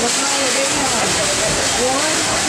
be a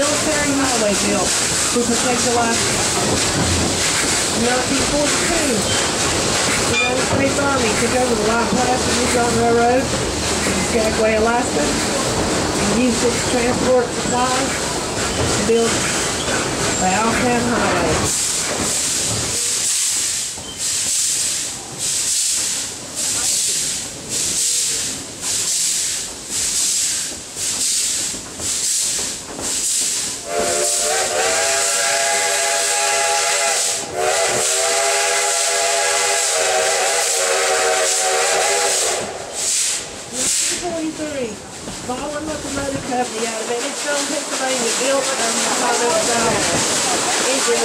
military highway bill to protect the life. American 42. The United States Army took over the White Pass and Yukon Railroad in Skagway, Alaska, and used it to transport supplies to build the Alcan Highway.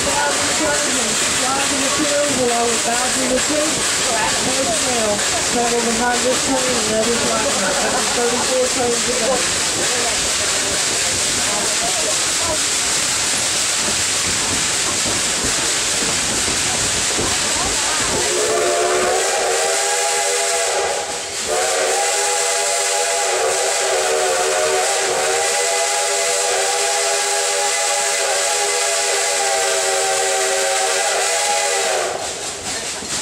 hundred eighty thousand tons of supplies and materials along with thousands of troops, personnel travel behind this train and it. Up to thirty-four trains a day.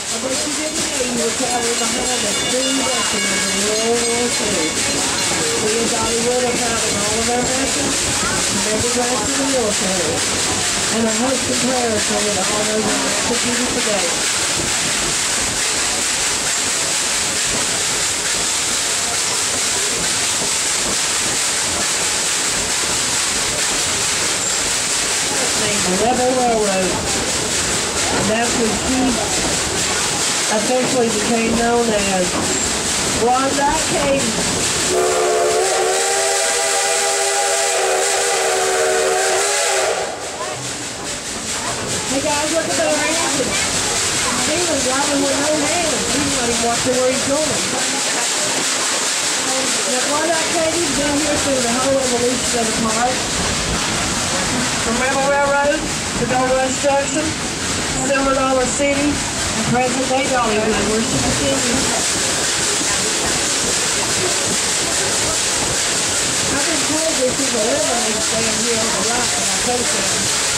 I bet you didn't know you were traveling behind a three veterans in World War II. We and Dollywood are proud of all of our veterans, never glad to the and our hopes and prayers are with all those on active duty today. Named the Rebel Railroad. And that's when she officially became known as Klondike Katie. Guys, look at the hands. Steven's driving with no hands. He's not even watching where he's going. Now, Klondike Katie's been here through the whole evolution of the park. From Rebel Railroad to Gold Rush Junction, Silver Dollar City, and present day Dollywood, continues. I've been told this is a lemonade stand here on the right when I post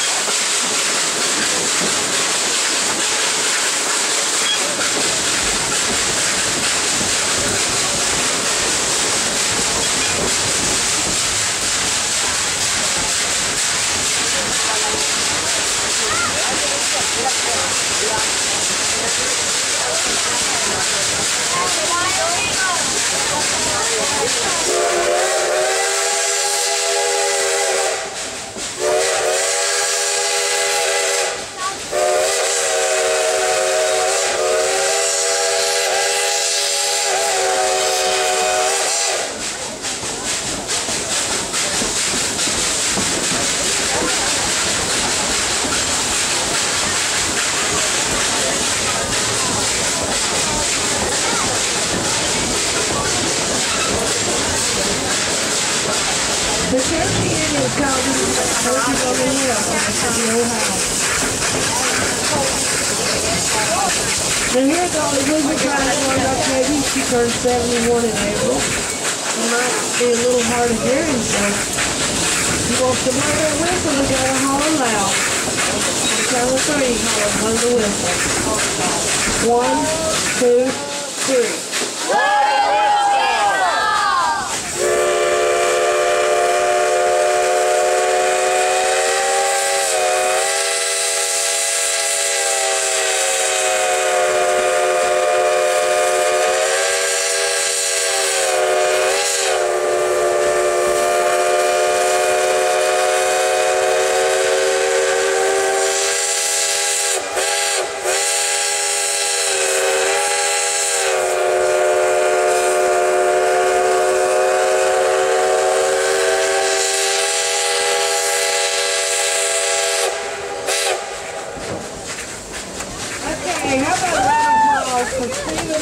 Now here's Dolly Wizard trying to learn up baby. She turned 71 in April. She might be a little hard of hearing, so wants to blow that whistle, we gotta holler loud. Count of three, holler, blow the whistle. One, two, three. Okay, how about a round of applause for Stephen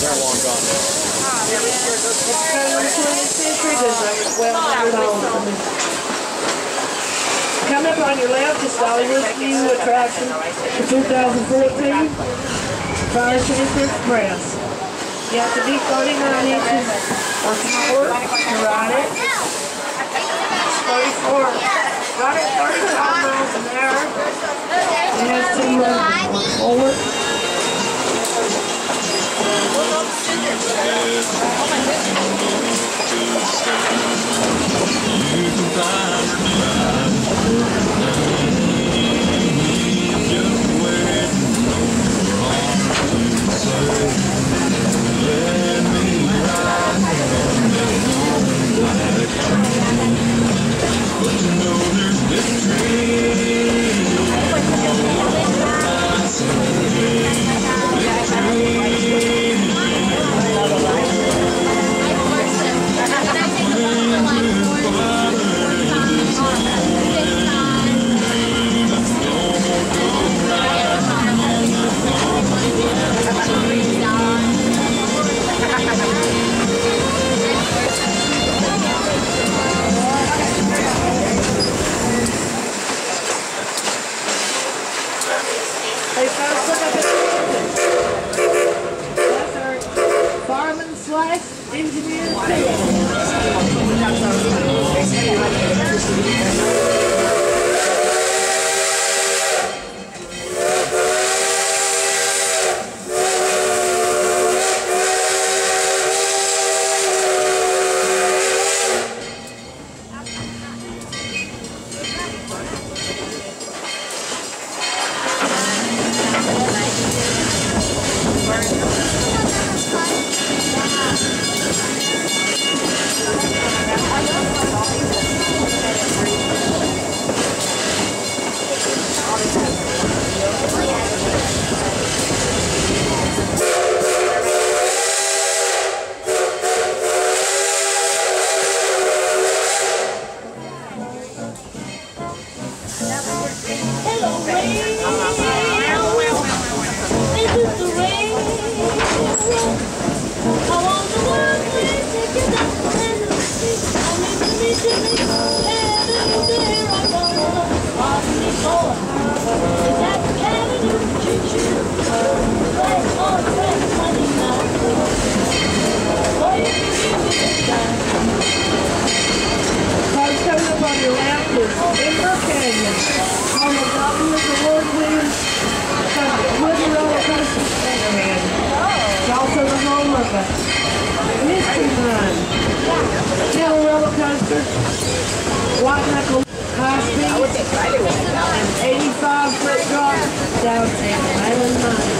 They're long gone now. It's kind of the 20th century, there's a well known Coming up on your left is Dollywood View attraction for 2014, FireChaser Express. You have to be 39 inches or taller to ride it. It's 34, right at 35 miles an hour. It has two Hey, a mystery run. Hill roller coaster, white knuckle high speed, and 85 foot drop down Island Mine.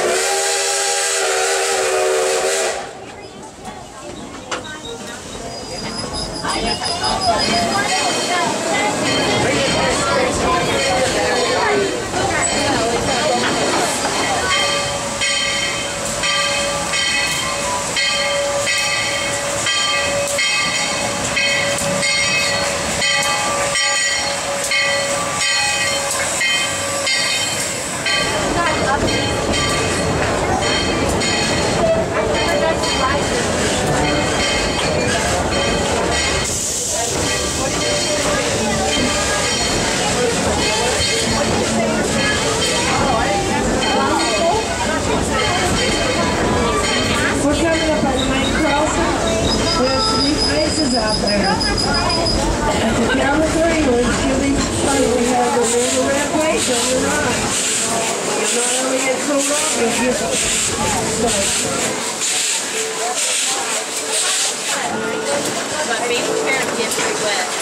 We're coming up on the main crossing. There's three faces out there. At the count of three, when Jimmy say we have the little red place on the right. You're not getting pretty wet.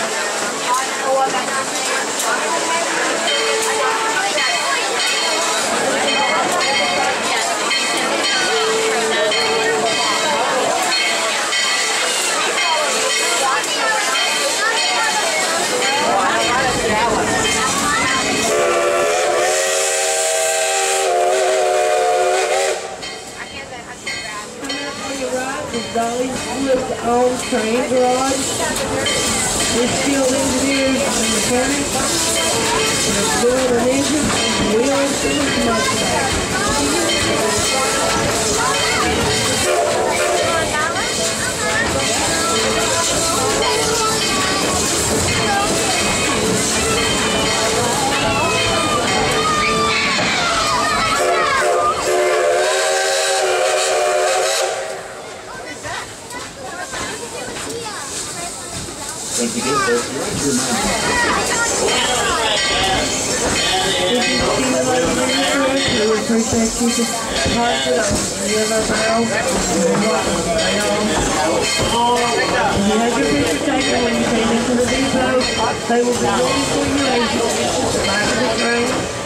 on your right is Dolly's flipped on train garage. We're skilled engineers and mechanics. We're doing an engine If you. you have your picture taken when you came into the depot, they will be waiting for you as you exit the